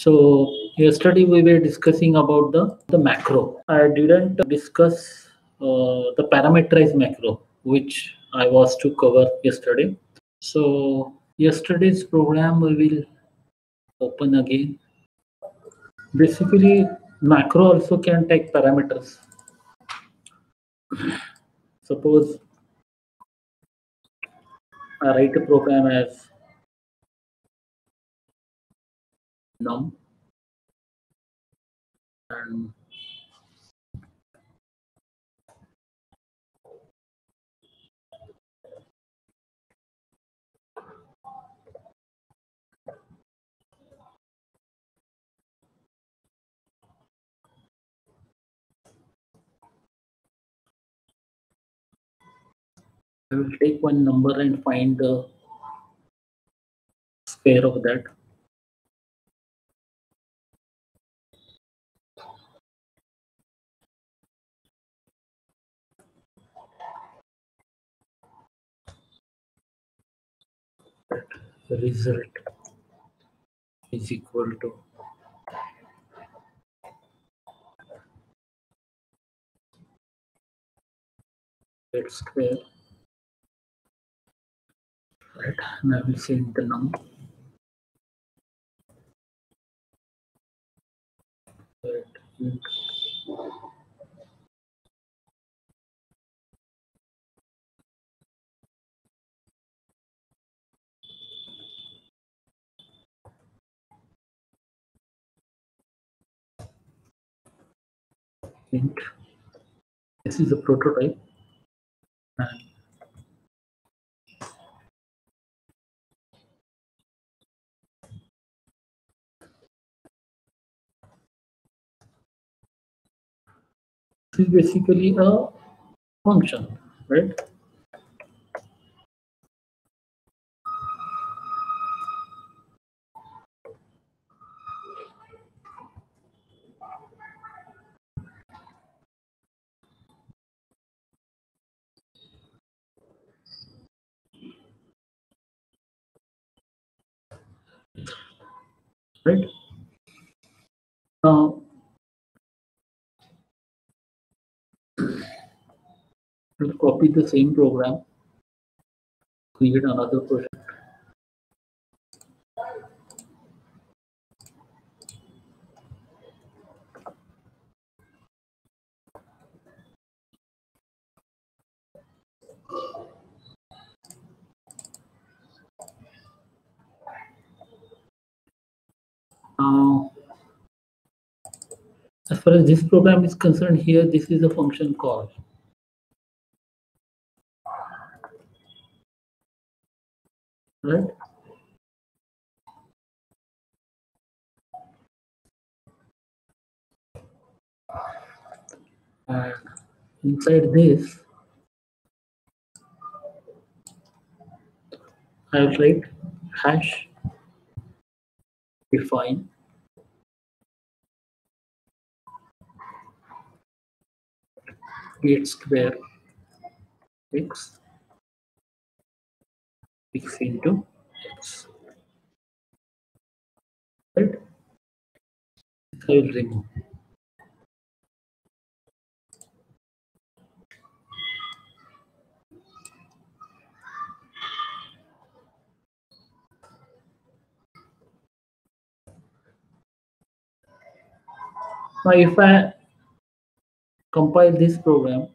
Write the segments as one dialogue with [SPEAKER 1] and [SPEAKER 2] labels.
[SPEAKER 1] So yesterday we were discussing about the, the macro. I didn't discuss uh, the parameterized macro, which I was to cover yesterday. So yesterday's program we will open again. Basically, macro also can take parameters. Suppose I write a program as num and I will take one number and find the square of that. Result is equal to that square. Right I will change the num that This is a prototype. And this is basically a function, right? Right? Now, we'll copy the same program, create another project. Now, as far as this program is concerned, here this is a function call. Right? And inside this, I will write hash define get square x x into x right? I will remove now if I compile this program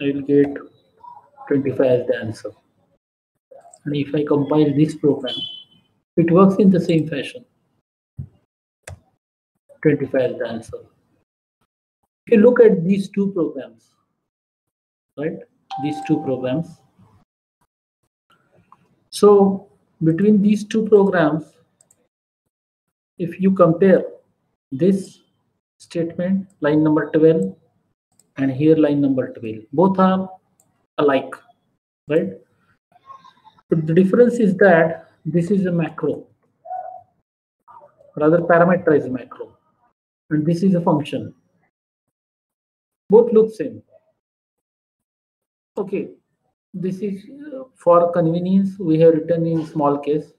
[SPEAKER 1] I will get 25 as the answer. And if I compile this program, it works in the same fashion. 25 as the answer. If you look at these two programs, right? These two programs. So between these two programs, if you compare this statement, line number 12, and here line number 12 both are alike right? But the difference is that this is a macro rather parameterized macro and this is a function. Both look same. Okay this is uh, for convenience we have written in small case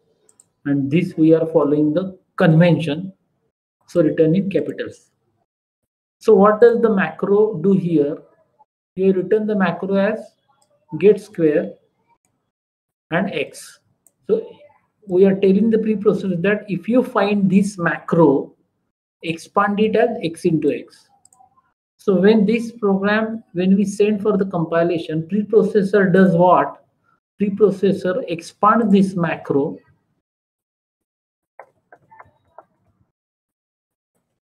[SPEAKER 1] and this we are following the convention so written in capitals. So what does the macro do here? You return the macro as get square and x. So we are telling the preprocessor that if you find this macro expand it as x into x. So when this program when we send for the compilation preprocessor does what? Preprocessor expand this macro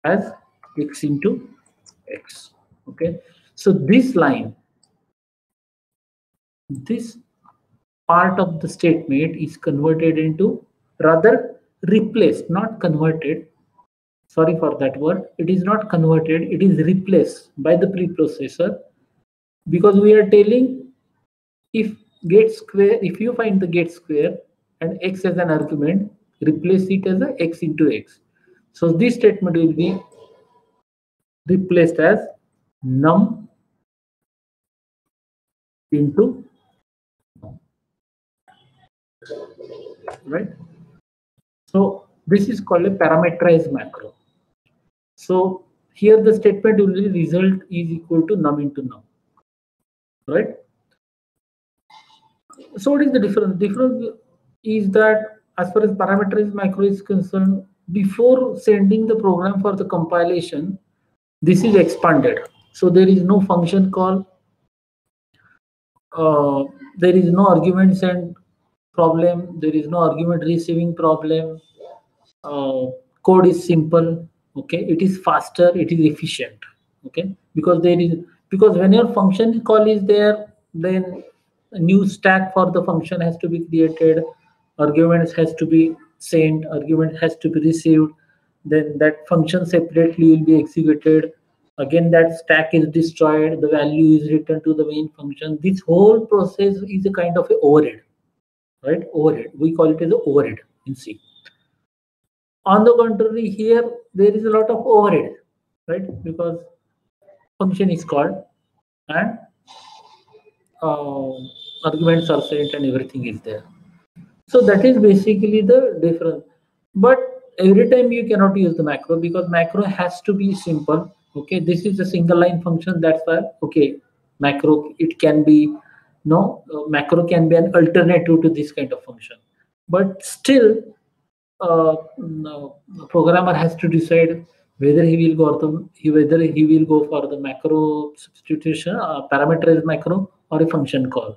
[SPEAKER 1] as x into x okay? So this line this part of the statement is converted into rather replaced not converted. Sorry for that word. It is not converted it is replaced by the preprocessor because we are telling if get square if you find the get square and x as an argument replace it as a x into x so this statement will be replaced as num into right? So this is called a parameterized macro. So here the statement will be result is equal to num into num. Right? So what is the difference? Difference is that as far as parameterized macro is concerned before sending the program for the compilation this is expanded. So there is no function call uh, there is no argument sent problem there is no argument receiving problem uh, code is simple okay? It is faster it is efficient okay? Because there is because when your function call is there then new stack for the function has to be created arguments has to be sent argument has to be received then that function separately will be executed. Again that stack is destroyed the value is returned to the main function. This whole process is a kind of a overhead right? Overhead. We call it as overhead in c. On the contrary here there is a lot of overhead right? Because function is called and uh, arguments are sent and everything is there so that is basically the difference. But every time you cannot use the macro because macro has to be simple. Okay this is a single line function. That's why okay macro it can be no uh, macro can be an alternative to this kind of function. But still uh, no, programmer has to decide whether he will go the whether he will go for the macro substitution uh, parameterized macro or a function call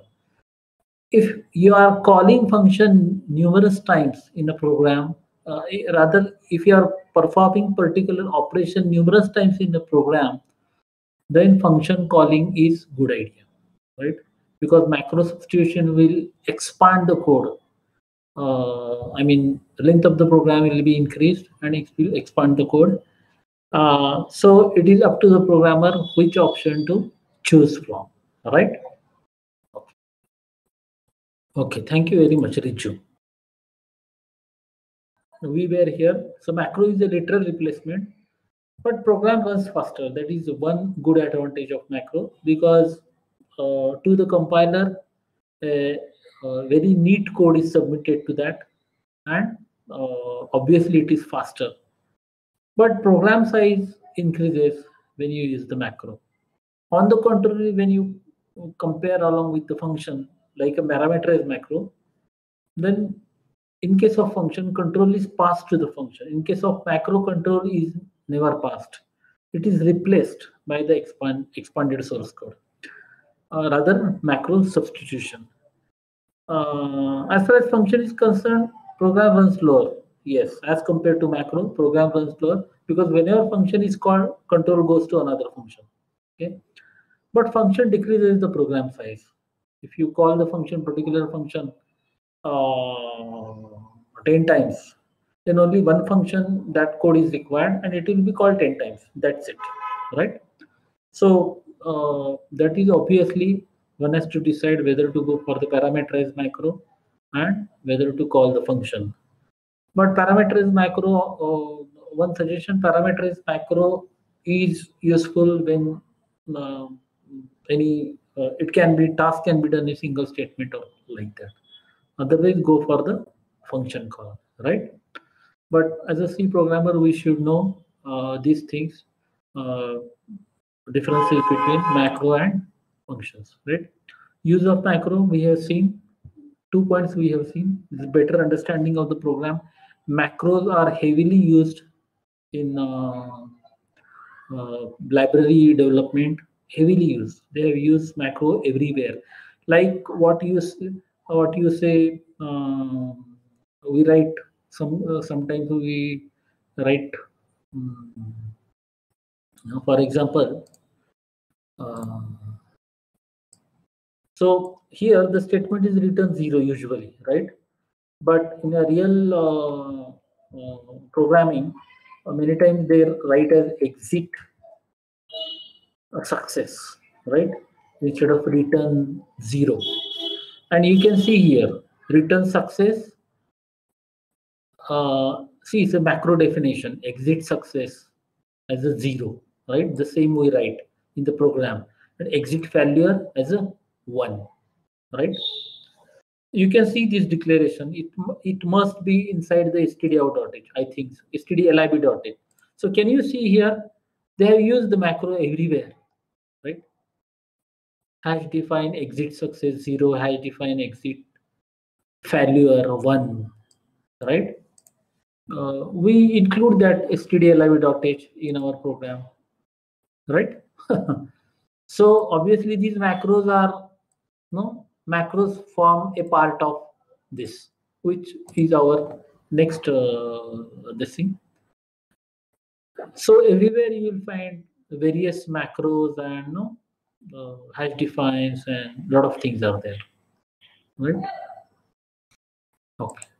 [SPEAKER 1] if you are calling function numerous times in a program uh, rather if you are performing particular operation numerous times in the program then function calling is good idea right? Because macro substitution will expand the code. Uh, i mean the length of the program will be increased and it will expand the code. Uh, so it is up to the programmer which option to choose from right okay. thank you very much richu we were here. So macro is a literal replacement, but program runs faster. That is one good advantage of macro because uh, to the compiler, a, a, very neat code is submitted to that, and uh, obviously it is faster. But program size increases when you use the macro. On the contrary, when you compare along with the function like a parameterized macro, then in case of function control is passed to the function. In case of macro control is never passed. It is replaced by the expand, expanded source code. Uh, rather macro substitution. Uh, as far as function is concerned program runs slower. Yes as compared to macro program runs slower because whenever function is called control goes to another function. Okay? But function decreases the program size if you call the function particular function uh, 10 times then only one function that code is required and it will be called 10 times. That's it right? So uh, that is obviously one has to decide whether to go for the parameterized macro and whether to call the function. But parameterized macro uh, one suggestion parameterized macro is useful when uh, any uh, it can be task can be done in single statement or like that. Otherwise, go for the function call, right? But as a C programmer, we should know uh, these things, uh, differences between macro and functions, right? Use of macro, we have seen two points we have seen is better understanding of the program. Macros are heavily used in uh, uh, library development, heavily used. They have used macro everywhere. Like what you what you say, uh, we write some uh, sometimes we write. Um, for example, uh, so here the statement is written zero usually, right? But in a real uh, uh, programming, uh, many times they write as exit success, right? Instead of return zero. And you can see here, return success. Uh, see, it's a macro definition, exit success as a zero, right? The same we write in the program. And exit failure as a one, right? You can see this declaration. It it must be inside the stdout.h. I think so. stdlib.h. So can you see here? They have used the macro everywhere? Hash define exit success zero, hash define exit failure one, right? Uh, we include that stdlib.h in our program, right? so obviously these macros are no macros form a part of this which is our next uh, this thing so everywhere you will find various macros and you no uh, hash defines and a lot of things are there right? Okay